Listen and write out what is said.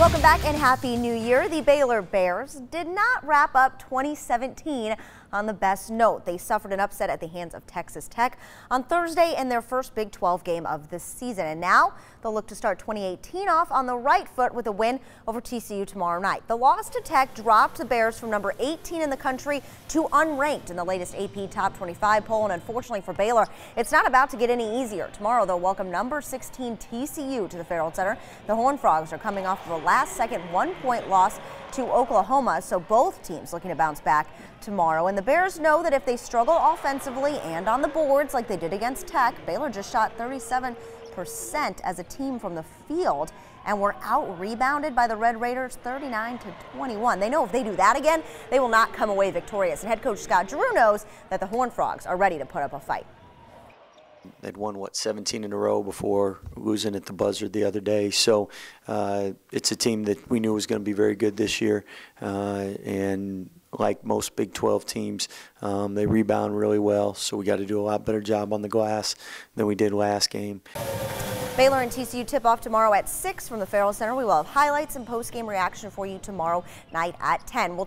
Welcome back and Happy New Year. The Baylor Bears did not wrap up 2017 on the best note. They suffered an upset at the hands of Texas Tech on Thursday in their first Big 12 game of the season. And now they'll look to start 2018 off on the right foot with a win over TCU tomorrow night. The loss to Tech dropped the Bears from number 18 in the country to unranked in the latest AP Top 25 poll. And unfortunately for Baylor, it's not about to get any easier. Tomorrow they'll welcome number 16 TCU to the Ferrell Center. The Horned Frogs are coming off of a last second one point loss to Oklahoma, so both teams looking to bounce back tomorrow. And the Bears know that if they struggle offensively and on the boards like they did against Tech, Baylor just shot 37% as a team from the field and were out rebounded by the Red Raiders 39 to 21. They know if they do that again, they will not come away victorious. And head coach Scott Drew knows that the Horned Frogs are ready to put up a fight. They'd won what 17 in a row before losing at the buzzer the other day. So uh, it's a team that we knew was going to be very good this year, uh, and like most Big 12 teams, um, they rebound really well. So we got to do a lot better job on the glass than we did last game. Baylor and TCU tip off tomorrow at 6 from the Ferrell Center. We will have highlights and post game reaction for you tomorrow night at 10. We'll